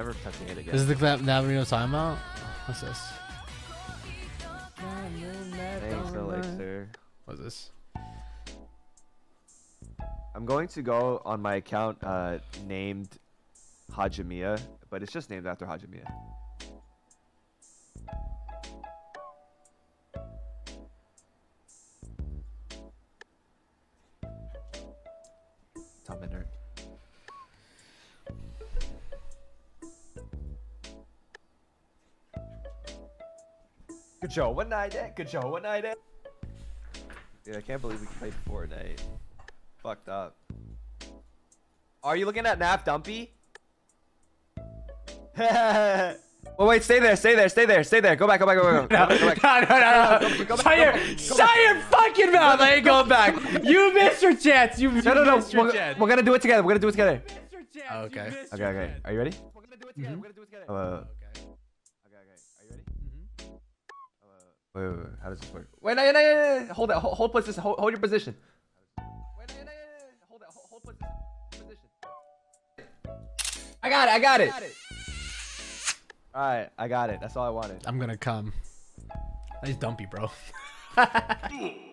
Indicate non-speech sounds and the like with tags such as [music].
never touching it again. This is the clap Naverino timeout. What's this? Thanks, Elixir. What's this? I'm going to go on my account uh, named Hajimiya, but it's just named after Hajimiya. Tom Ender. Good show, one night, eh? Good show, one night, eh? Dude, I can't believe we played Fortnite. Fucked up. Are you looking at Nap Dumpy? [laughs] well, wait, stay there, stay there, stay there, stay there. Go back, go back, go back, go back. Go go back. [laughs] no, no, no, no. go back, Shut your, go shut back. your fucking mouth. I ain't going back. You missed your chance. You, you No, no, no. missed your We're, chance. we're gonna do it together. We're gonna do it together. You missed your chance. Oh, You Okay. missed Okay, your okay. chance. Are you ready? We're gonna do it together. We're gonna do it together. Uh, Okay. okay, okay. Wait, wait, wait. How does this work? Wait, no, no, no, no, no. Hold it. Hold, hold position. Hold, hold your position. Wait, no, no, no, no. Hold it. Hold, hold position. Position. I got it. I got it. All right, I got it. That's all I wanted. I'm gonna come. Nice dumpy, bro. [laughs] [laughs]